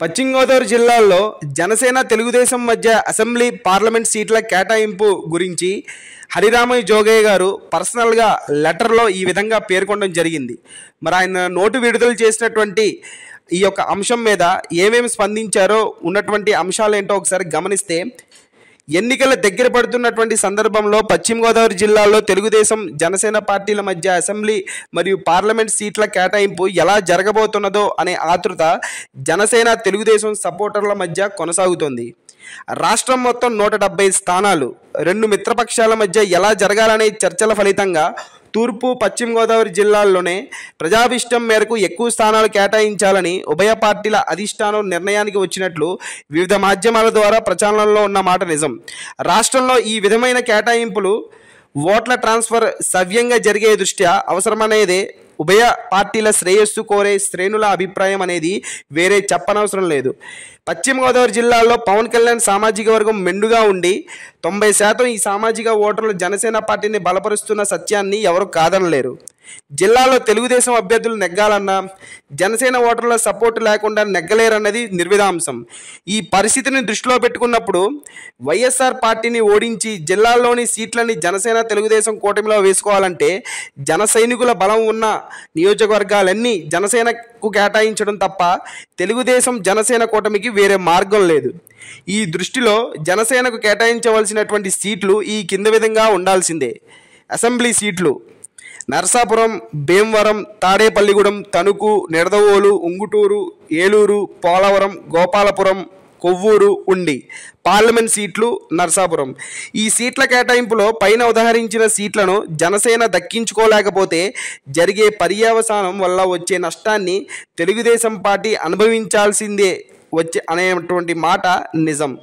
పశ్చిమ గోదావరి జిల్లాలో జనసేన తెలుగుదేశం మధ్య అసెంబ్లీ పార్లమెంట్ సీట్ల కేటాయింపు గురించి హరిరామయ్య జోగయ్య గారు పర్సనల్గా లెటర్లో ఈ విధంగా పేర్కొనడం జరిగింది. మరి ఆయన నోటు విడుదల చేసినటువంటి ఈ యొక్క అంశం మీద ఏమేమి స్పందించారో ఉన్నటువంటి అంశాలు ఏంటో ఒకసారి గమనిస్తే ఎన్నికల దగ్గర పడుతున్నటువంటి సందర్భంలో పశ్చిమ గోదావరి జిల్లాలో తెలుగుదేశం జనసేన పార్టీల మధ్య అసెంబ్లీ మరియు పార్లమెంట్ సీట్ల కేటాయింపు ఎలా జరగబోతున్నదో అనే ఆతృత జనసేన తెలుగుదేశం సపోర్టర్ల మధ్య కొనసాగుతోంది. రాష్ట్రం మొత్తం నూట స్థానాలు రెండు మిత్రపక్షాల మధ్య ఎలా జరగాలనే చర్చల ఫలితంగా తూర్పు పశ్చిమ గోదావరి జిల్లాల్లోనే ప్రజాభిష్టం మేరకు ఎక్కువ స్థానాలు కేటాయించాలని ఉభయ పార్టీల అధిష్టానం నిర్ణయానికి వచ్చినట్లు వివిధ మాధ్యమాల ద్వారా ప్రచారంలో ఉన్న మాట నిజం. రాష్ట్రంలో ఈ విధమైన కేటాయింపులు ఓట్ల ట్రాన్స్ఫర్ సవ్యంగా జరిగే దృష్ట్యా అవసరమనేదే ఉభయ పార్టీల శ్రేయస్సు కోరే శ్రేణుల అభిప్రాయం అనేది వేరే చెప్పనవసరం లేదు. పశ్చిమ గోదావరి జిల్లాలో పవన్ కళ్యాణ్ సామాజిక వర్గం మెండుగా ఉండి తొంభై శాతం ఈ సామాజిక ఓటర్లు జనసేన పార్టీని బలపరుస్తున్న సత్యాన్ని ఎవరు కాదనలేరు. జిల్లాలో తెలుగుదేశం అభ్యర్థులు నెగ్గాలన్నా జనసేన ఓటర్ల సపోర్ట్ లేకుండా నెగ్గలేరన్నది నిర్విధాంశం. ఈ పరిస్థితిని దృష్టిలో పెట్టుకున్నప్పుడు వైఎస్ఆర్ పార్టీని ఓడించి జిల్లాల్లోని సీట్లని జనసేన తెలుగుదేశం కూటమిలో వేసుకోవాలంటే జన సైనికుల బలం ఉన్న నియోజకవర్గాలన్నీ జనసేనకు కేటాయించడం తప్ప తెలుగుదేశం జనసేన కూటమికి వేరే మార్గం లేదు. ఈ దృష్టిలో జనసేనకు కేటాయించవలసినటువంటి సీట్లు ఈ కింద విధంగా ఉండాల్సిందే. అసెంబ్లీ సీట్లు నరసాపురం భీమవరం తాడేపల్లిగూడెం తణుకు నిడదవోలు ఉంగుటూరు ఏలూరు పోలవరం గోపాలపురం కొవ్వూరు ఉండి పార్లమెంట్ సీట్లు నరసాపురం. ఈ సీట్ల కేటాయింపులో పైన ఉదహరించిన సీట్లను జనసేన దక్కించుకోలేకపోతే జరిగే పర్యవసానం వల్ల వచ్చే నష్టాన్ని తెలుగుదేశం పార్టీ అనుభవించాల్సిందే వచ్చే అనేటువంటి మాట నిజం.